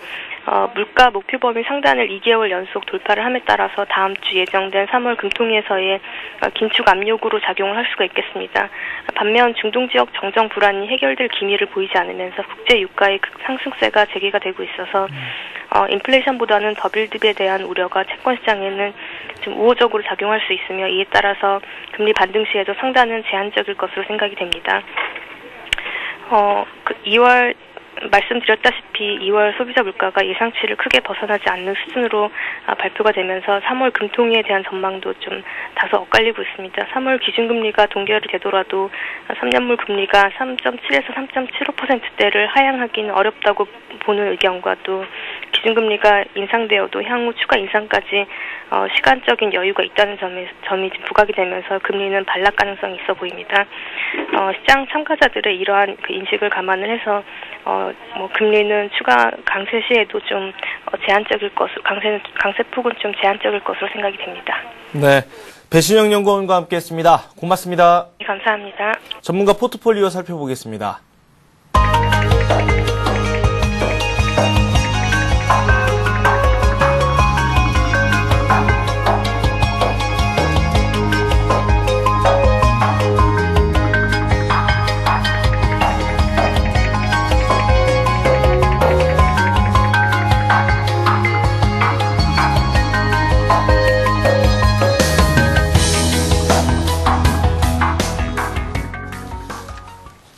어, 물가 목표 범위 상단을 2개월 연속 돌파를 함에 따라서 다음 주 예정된 3월 금통위에서의 어, 긴축 압력으로 작용을 할 수가 있겠습니다. 반면 중동 지역 정정 불안이 해결될 기미를 보이지 않으면서 국제 유가의 상승세가 재개가 되고 있어서 어, 인플레이션보다는 더빌드에 대한 우려가 채권 시장에는 좀 우호적으로 작용할 수 있으며 이에 따라서 금리 반등 시에도 상단은 제한적일 것으로 생각이 됩니다. 어, 그 2월 말씀드렸다시피 2월 소비자 물가가 예상치를 크게 벗어나지 않는 수준으로 아, 발표가 되면서 3월 금통위에 대한 전망도 좀 다소 엇갈리고 있습니다. 3월 기준금리가 동결이 되더라도 3년물 금리가 3.7에서 3.75%대를 하향하기는 어렵다고 보는 의견과 또 기준금리가 인상되어도 향후 추가 인상까지 어, 시간적인 여유가 있다는 점이, 점이 부각이 되면서 금리는 반락 가능성이 있어 보입니다. 어, 시장 참가자들의 이러한 그 인식을 감안을 해서 어, 뭐 금리는 추가 강세 시에도 좀 어, 제한적일 것으로 강세 강세 폭은 좀 제한적일 것으로 생각이 됩니다. 네. 배신영 연구원과 함께했습니다. 고맙습니다. 네, 감사합니다. 전문가 포트폴리오 살펴보겠습니다.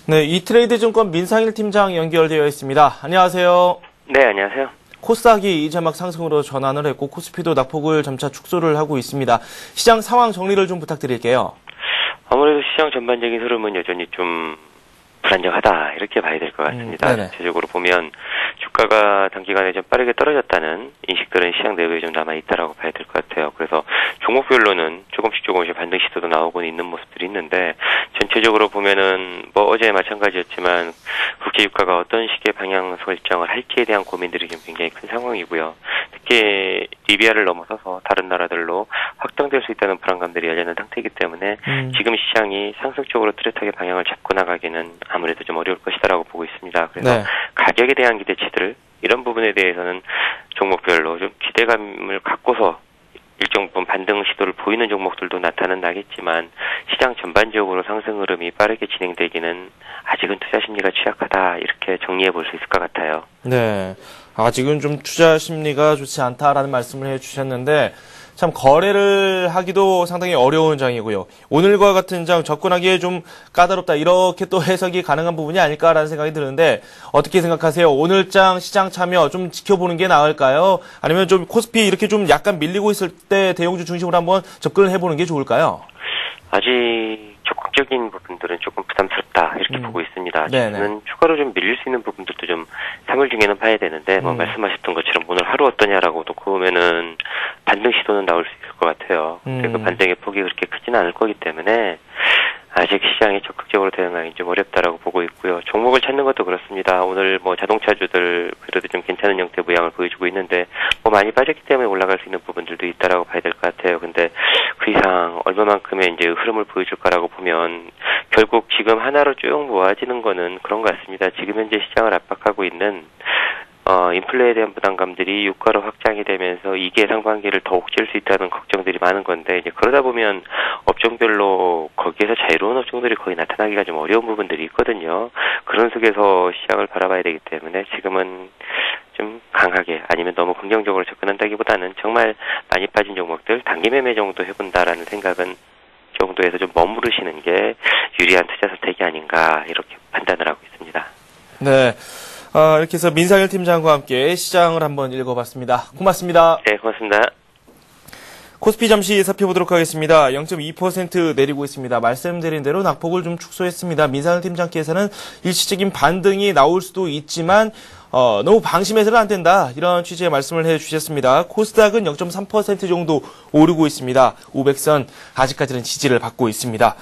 네, 이트레이드 증권 민상일 팀장 연결되어 있습니다. 안녕하세요. 네, 안녕하세요. 코스닥이 이제 막 상승으로 전환을 했고 코스피도 낙폭을 점차 축소를 하고 있습니다. 시장 상황 정리를 좀 부탁드릴게요. 아무래도 시장 전반적인 흐름은 여전히 좀 불안정하다 이렇게 봐야 될 것 같습니다. 음. 전체적으로 보면 주가가 단기간에 좀 빠르게 떨어졌다는 인식들은 시장 내부에 좀 남아 있다라고 봐야 될 것 같아요. 그래서 종목별로는 조금씩 조금씩 반등 시도도 나오고 있는 모습들이 있는데 전체적으로 보면은 뭐 어제 마찬가지였지만 국제 유가가 어떤 식의 방향 설정을 할지에 대한 고민들이 지금 굉장히 큰 상황이고요. 특히 리비아를 넘어서서 다른 나라들로 확장될 수 있다는 불안감들이 열리는 상태이기 때문에 음. 지금 시장이 상승적으로 뚜렷하게 방향을 잡고 나가기는 아무래도 좀 어려울 것이다라고 보고 있습니다. 그래서 네. 가격에 대한 기대치들 이런 부분에 대해서는 종목별로 좀 기대감을 갖고서 일정 부분 반등 시도를 보이는 종목들도 나타는 나겠지만 시장 전반적으로 상승 흐름이 빠르게 진행되기는 아직은 투자 심리가 취약하다 이렇게 정리해 볼 수 있을 것 같아요. 네. 아직은 좀 투자 심리가 좋지 않다라는 말씀을 해 주셨는데, 참 거래를 하기도 상당히 어려운 장이고요. 오늘과 같은 장 접근하기에 좀 까다롭다. 이렇게 또 해석이 가능한 부분이 아닐까라는 생각이 드는데, 어떻게 생각하세요? 오늘 장 시장 참여 좀 지켜보는 게 나을까요? 아니면 좀 코스피 이렇게 좀 약간 밀리고 있을 때 대형주 중심으로 한번 접근을 해보는 게 좋을까요? 아직 적극적인 부분들은 조금 부담스럽다 이렇게 음. 보고 있습니다. 저는 추가로 좀 밀릴 수 있는 부분들도 좀 3월 중에는 봐야 되는데 뭐 음. 말씀하셨던 것처럼 오늘 하루 어떠냐라고 놓고 보면은 반등 시도는 나올 수 있을 것 같아요. 음. 그래서 반등의 폭이 그렇게 크지는 않을 거기 때문에 아직 시장에 적극적으로 대응하기 좀 어렵다라고 보고 있고요. 종목을 찾는 것도 그렇습니다. 오늘 뭐 자동차주들 그래도 좀 괜찮은 형태 모양을 보여주고 있는데 뭐 많이 빠졌기 때문에 올라갈 수 있는 부분들도 있다라고 봐야 될 것 같아요. 근데 그 이상 얼마만큼의 이제 흐름을 보여줄까라고 보면 결국 지금 하나로 쭉 모아지는 거는 그런 것 같습니다. 지금 현재 시장을 압박하고 있는 어, 인플레에 대한 부담감들이 유가로 확장이 되면서 이게 상반기를 더 옥죄일 수 있다는 걱정들이 많은 건데, 이제 그러다 보면 업종별로 거기에서 자유로운 업종들이 거의 나타나기가 좀 어려운 부분들이 있거든요. 그런 속에서 시장을 바라봐야 되기 때문에 지금은 좀 강하게 아니면 너무 긍정적으로 접근한다기보다는 정말 많이 빠진 종목들 단기 매매 정도 해본다라는 생각은 정도에서 좀 머무르시는 게 유리한 투자 선택이 아닌가 이렇게 판단을 하고 있습니다. 네. 어, 이렇게 해서 민상일 팀장과 함께 시장을 한번 읽어봤습니다. 고맙습니다. 네, 고맙습니다. 코스피 잠시 살펴보도록 하겠습니다. 0.2% 내리고 있습니다. 말씀드린 대로 낙폭을 좀 축소했습니다. 민상일 팀장께서는 일시적인 반등이 나올 수도 있지만 어, 너무 방심해서는 안 된다. 이런 취지의 말씀을 해주셨습니다. 코스닥은 0.3% 정도 오르고 있습니다. 500선 아직까지는 지지를 받고 있습니다.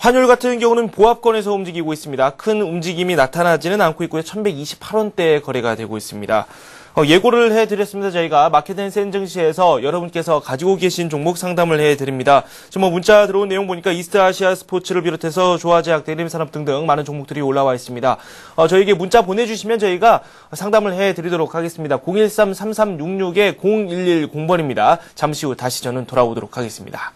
환율 같은 경우는 보합권에서 움직이고 있습니다. 큰 움직임이 나타나지는 않고 있고요. 1128원대에 거래가 되고 있습니다. 어, 예고를 해드렸습니다. 저희가 마켓앤센 증시에서 여러분께서 가지고 계신 종목 상담을 해드립니다. 지금 뭐 문자 들어온 내용 보니까 이스트아시아 스포츠를 비롯해서 조화제약, 대림산업 등등 많은 종목들이 올라와 있습니다. 어, 저에게 문자 보내주시면 저희가 상담을 해드리도록 하겠습니다. 013-3366-0110번입니다. 잠시 후 다시 저는 돌아오도록 하겠습니다.